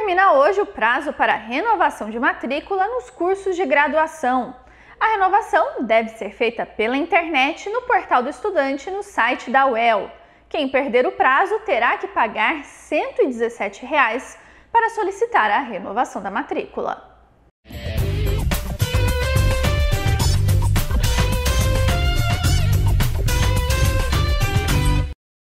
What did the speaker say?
Termina hoje o prazo para renovação de matrícula nos cursos de graduação. A renovação deve ser feita pela internet no portal do estudante no site da UEL. Quem perder o prazo terá que pagar 117 reais para solicitar a renovação da matrícula.